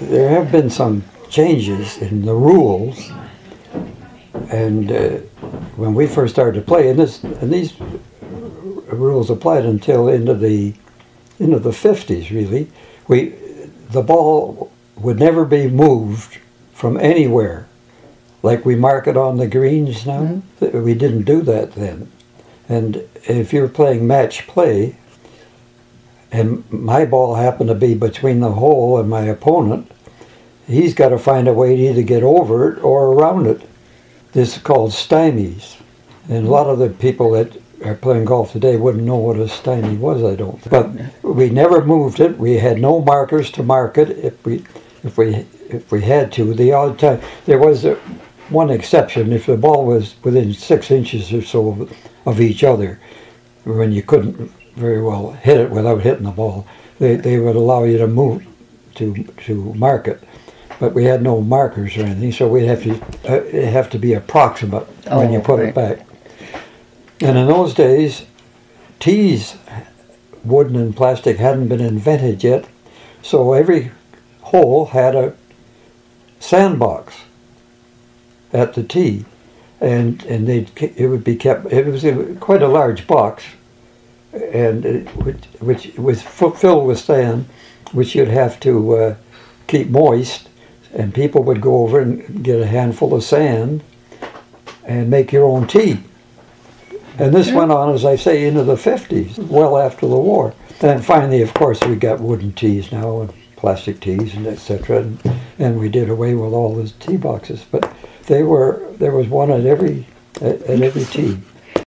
There have been some changes in the rules, and uh, when we first started to play, and this and these rules applied until into the into the fifties. Really, we the ball would never be moved from anywhere, like we mark it on the greens now. We didn't do that then, and if you're playing match play, and my ball happened to be between the hole and my opponent, he's got to find a way to either get over it or around it. This is called stymies. And a lot of the people that are playing golf today wouldn't know what a stymie was, I don't. But we never moved it. We had no markers to mark it if we if we if we had to. The odd time there was a, one exception if the ball was within six inches or so of, of each other, when you couldn't very well hit it without hitting the ball. They, they would allow you to move to to mark it, but we had no markers or anything, so we'd have to uh, it'd have to be approximate when you Oh, put right. it back. And in those days, tees, wooden and plastic, hadn't been invented yet, so every hole had a sandbox at the tee, and and they it would be kept. It was quite a large box, and it, which which was filled with sand, which you'd have to uh, keep moist, and people would go over and get a handful of sand, and make your own tee. And this went on, as I say, into the 50s, well after the war. And finally, of course, we got wooden tees now and plastic tees and etc. And, and we did away with all those tee boxes. But they were there was one at every at, at every tee.